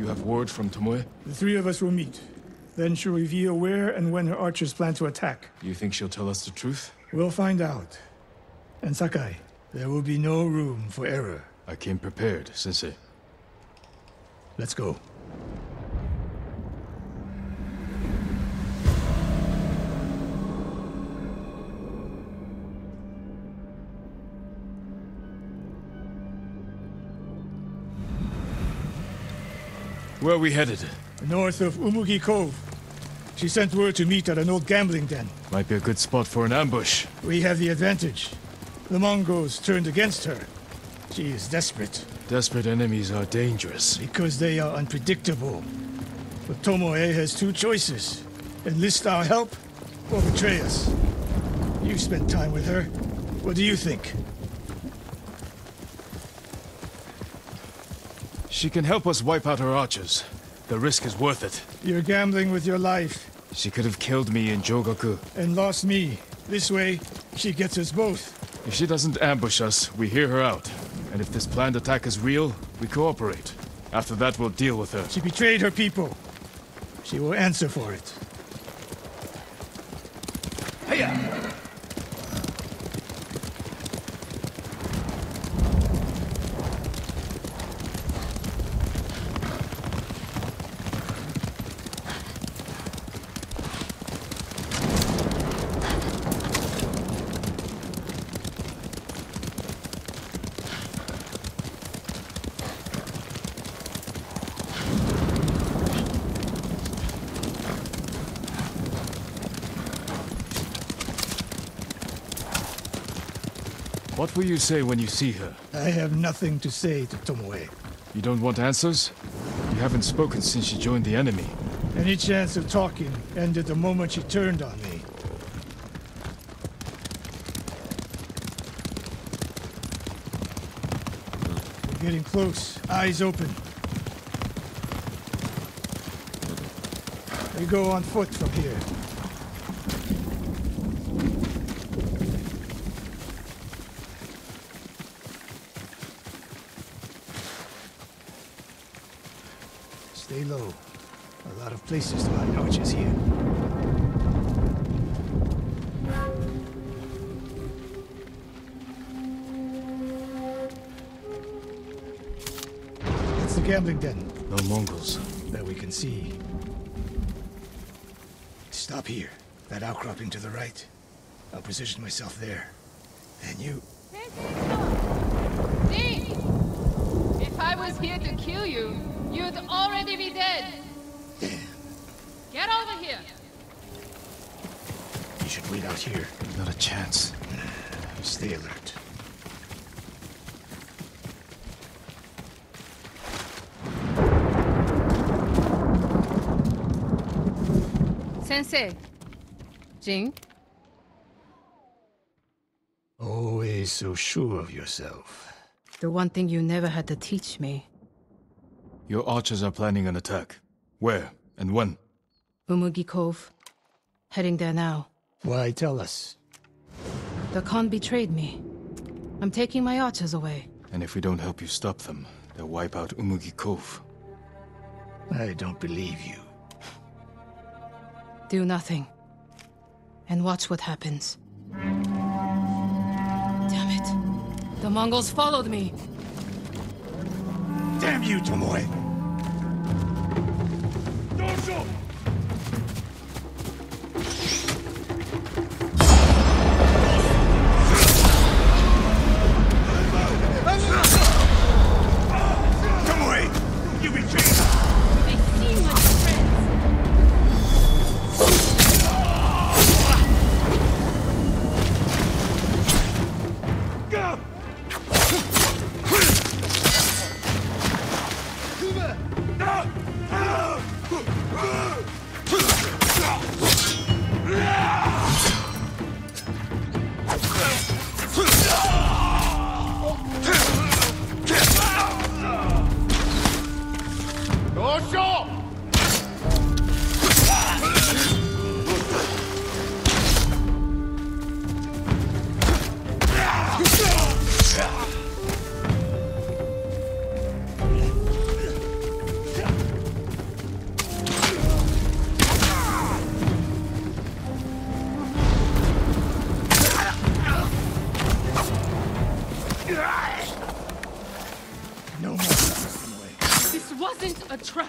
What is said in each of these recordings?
You have word from Tomoe? The three of us will meet. Then she'll reveal where and when her archers plan to attack. You think she'll tell us the truth? We'll find out. And Sakai, there will be no room for error. I came prepared, Sensei. Let's go. Where are we headed? North of Umugi Cove. She sent word to meet at an old gambling den. Might be a good spot for an ambush. We have the advantage. The Mongols turned against her. She is desperate Desperate enemies are dangerous. because they are unpredictable. But Tomoe has two choices. Enlist our help or betray us. You spent time with her. What do you think? She can help us wipe out her archers. The risk is worth it. You're gambling with your life She could have killed me in Jogaku. and lost me. This way, she gets us both. If she doesn't ambush us, we hear her out. And if this planned attack is real, we cooperate. After that, we'll deal with her. She betrayed her people. She will answer for it. What will you say when you see her? I have nothing to say to Tomoe. You don't want answers? You haven't spoken since she joined the enemy. Any chance of talking ended the moment she turned on me. We're getting close. Eyes open. We go on foot from here. Stay low. A lot of places to hide archers here. It's the gambling den No Mongols. that we can see. Stop here. That outcropping to the right. I'll position myself there. And you... Ding! If I was here to kill you, you'd already be dead. Get over here. You should wait out here. Not a chance. Stay alert. Sensei. Jin? Always so sure of yourself. The one thing you never had to teach me. Your archers are planning an attack. Where and when? Umugi Cove. Heading there now. Why tell us? The Khan betrayed me. I'm taking my archers away. And if we don't help you stop them, they'll wipe out Umugi Cove. I don't believe you. Do nothing. And watch what happens. Damn it. The Mongols followed me. Damn you, Tomoe! Tomoe! Thank you. This wasn't a trap.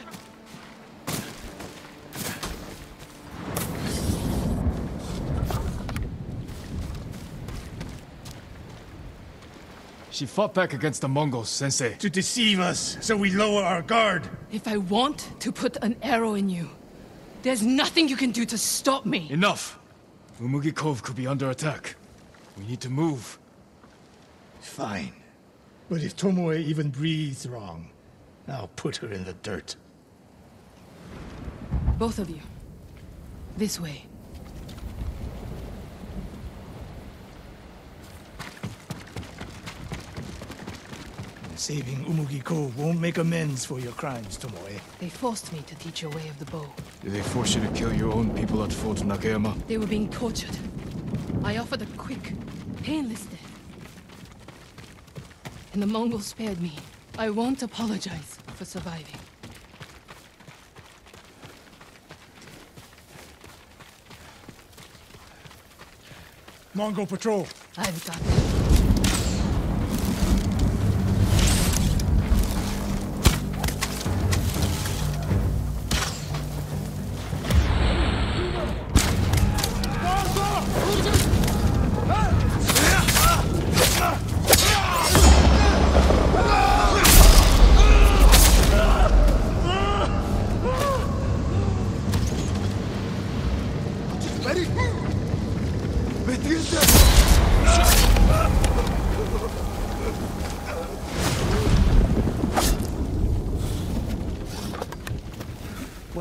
She fought back against the Mongols, Sensei. To deceive us, so we lower our guard. If I want to put an arrow in you, there's nothing you can do to stop me. Enough! Umugi Cove could be under attack. We need to move. Fine. But if Tomoe even breathes wrong, I'll put her in the dirt. Both of you. This way. Saving Umugi Cove won't make amends for your crimes, Tomoe. They forced me to teach your way of the bow. Did they force you to kill your own people at Fort Nakayama? They were being tortured. I offered a quick, painless death. And the Mongols spared me. I won't apologize for surviving. Mongol patrol. I've got it.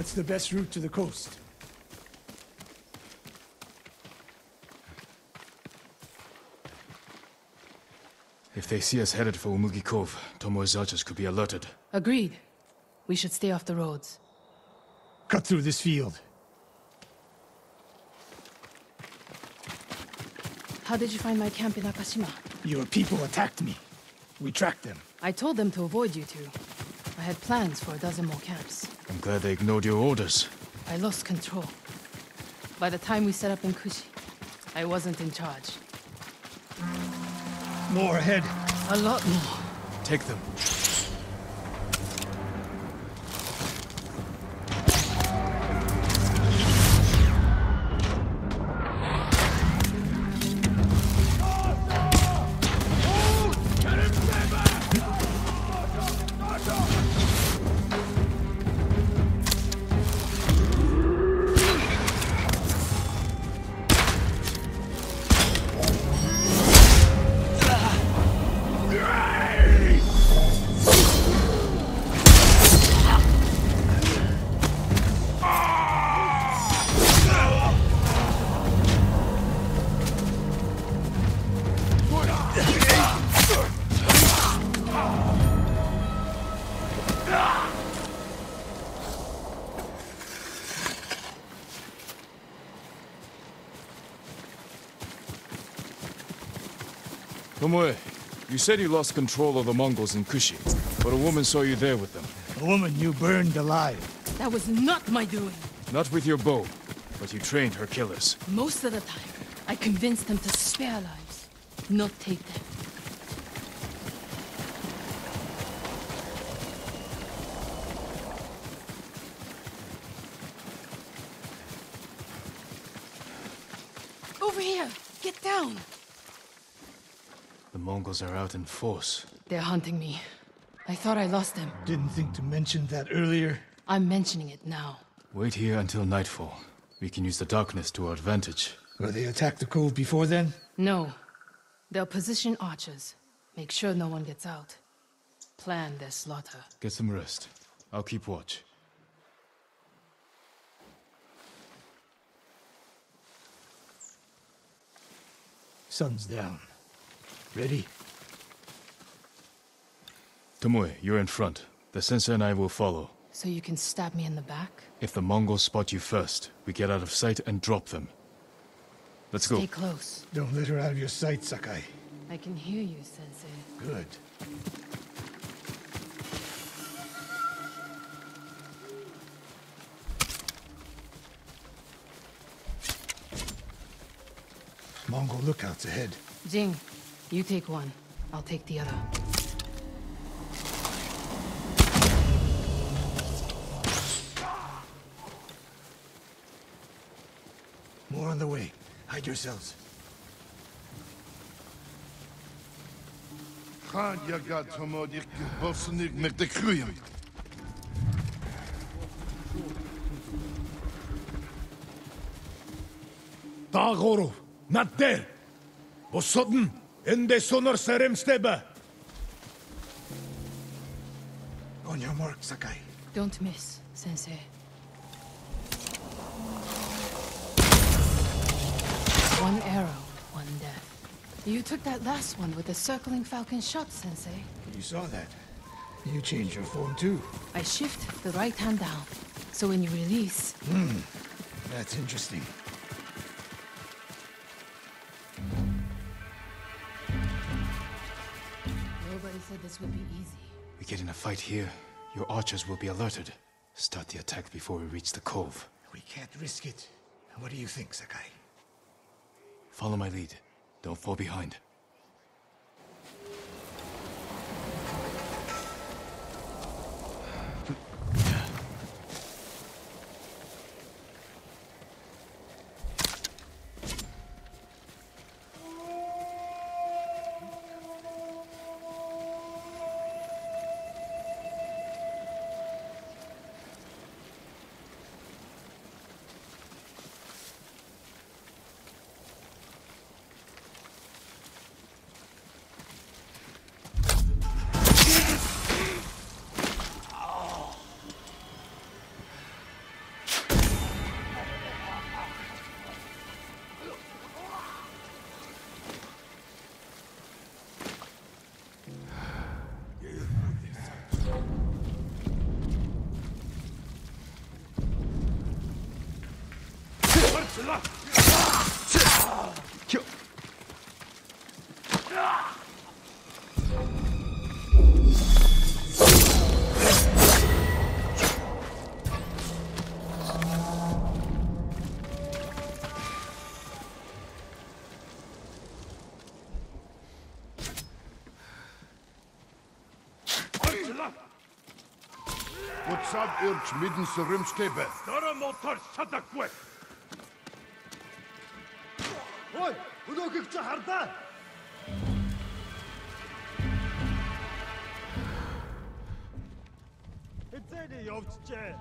What's the best route to the coast? If they see us headed for Umugi Cove, Tomoe's archers could be alerted. Agreed. We should stay off the roads. Cut through this field. How did you find my camp in Akashima? Your people attacked me. We tracked them. I told them to avoid you two. I had plans for a dozen more camps. I'm glad they ignored your orders. I lost control. By the time we set up in Kushi, I wasn't in charge. More ahead. A lot more. Take them. Tomoe, you said you lost control of the Mongols in Kushi, but a woman saw you there with them. A woman you burned alive. That was not my doing. Not with your bow, but you trained her killers. Most of the time, I convinced them to spare lives, not take them. Over here! Get down! The Mongols are out in force. They're hunting me. I thought I lost them. Didn't think to mention that earlier. I'm mentioning it now. Wait here until nightfall. We can use the darkness to our advantage. Will they attack the cove before then? No. They'll position archers. Make sure no one gets out. Plan their slaughter. Get some rest. I'll keep watch. Sun's down. Ready? Tomoe, you're in front. The sensei and I will follow. So you can stab me in the back? If the Mongols spot you first, we get out of sight and drop them. Let's go. Stay close. Don't let her out of your sight, Sakai. I can hear you, Sensei. Good. Mongol lookouts ahead. Jin, you take one. I'll take the other. The way. Hide yourselves. Gaan je gaat tomo dik bosnik met de groeien. Dagoro, not there. O sudden, ende sonor serem steba. On your mark, Sakai. Don't miss, Sensei. One arrow, one death. You took that last one with the circling falcon shot, Sensei. You saw that. You changed your form too. I shift the right hand down, so when you release, Hmm, That's interesting. nobody said this would be easy. We get in a fight here, your archers will be alerted. Start the attack before we reach the cove. We can't risk it. What do you think, Sakai? Follow my lead. Don't fall behind. Up, Irch, midden se rumskebe? Dara motor sadakwe. Ой, өнөөхийг чи хардаа. Эцэний явчихжээ.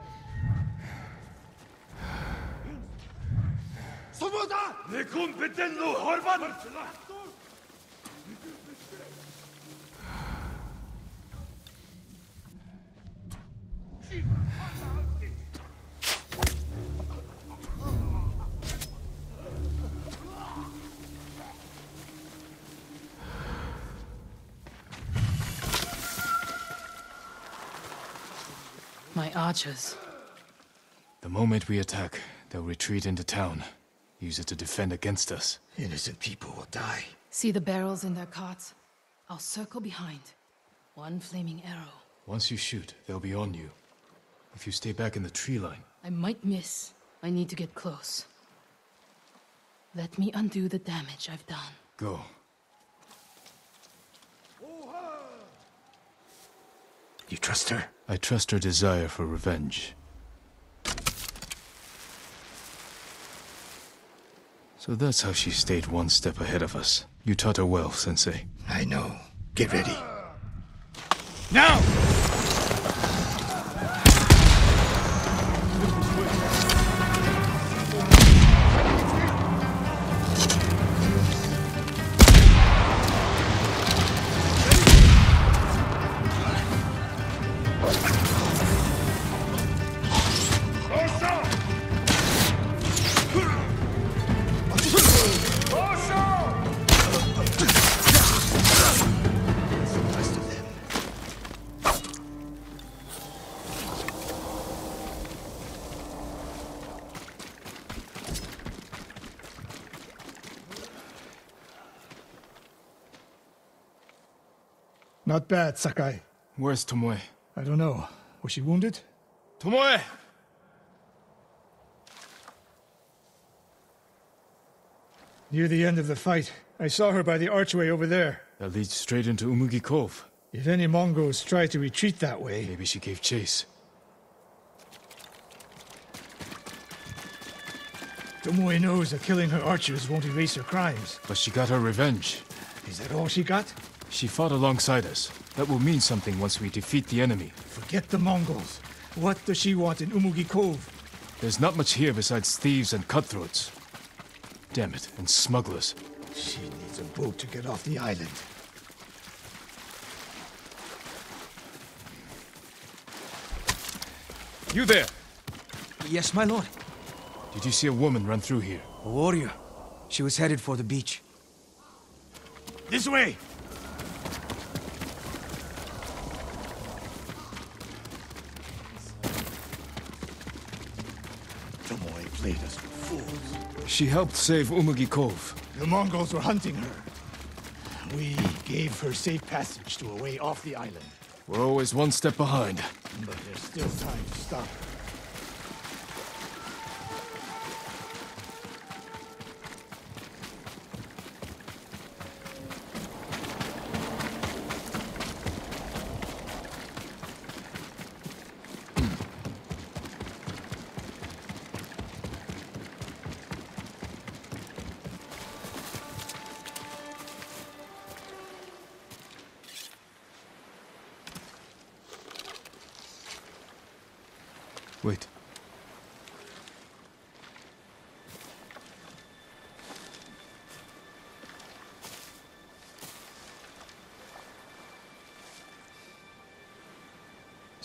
Сумуда! Нэгүн бидэн нүү хормон! Чи хардаа! My archers. The moment we attack, they'll retreat into town. Use it to defend against us. Innocent people will die. See the barrels in their carts? I'll circle behind. One flaming arrow. Once you shoot, they'll be on you. If you stay back in the tree line, I might miss. I need to get close. Let me undo the damage I've done. go. You trust her? I trust her desire for revenge. So that's how she stayed one step ahead of us. You taught her well, Sensei. I know. Get ready. Now! Bad, Sakai. Where's Tomoe? I don't know. Was she wounded? Tomoe! Near the end of the fight, I saw her by the archway over there. That leads straight into Umugi Cove. If any Mongols try to retreat that way, Maybe she gave chase. Tomoe knows that killing her archers won't erase her crimes. But she got her revenge. Is that all she got? She fought alongside us. That will mean something once we defeat the enemy. Forget the Mongols. What does she want in Umugi Cove? There's not much here besides thieves and cutthroats. Damn it, and smugglers. She needs a boat to get off the island. You there! Yes, my lord. Did you see a woman run through here? A warrior. She was headed for the beach. This way! She helped save Umugi Cove. The Mongols were hunting her. We gave her safe passage to a way off the island. We're always one step behind. But there's still time to stop her.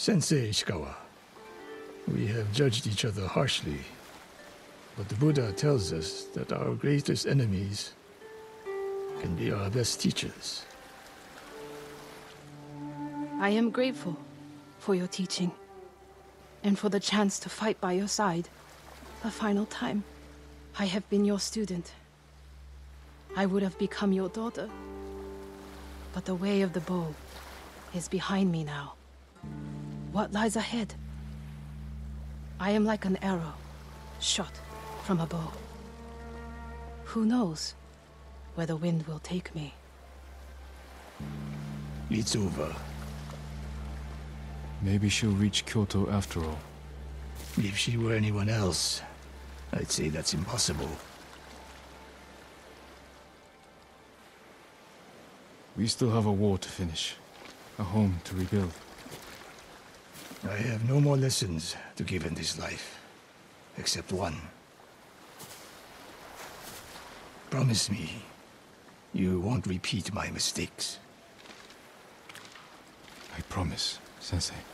Sensei Ishikawa, we have judged each other harshly, but the Buddha tells us that our greatest enemies can be our best teachers. I am grateful for your teaching and for the chance to fight by your side a final time. I have been your student. I would have become your daughter. But the way of the bow is behind me now. What lies ahead? I am like an arrow shot from a bow. Who knows where the wind will take me? It's over. Maybe she'll reach Kyoto after all. If she were anyone else, I'd say that's impossible. We still have a war to finish. A home to rebuild. I have no more lessons to give in this life, except one. Promise me you won't repeat my mistakes. I promise, Sensei.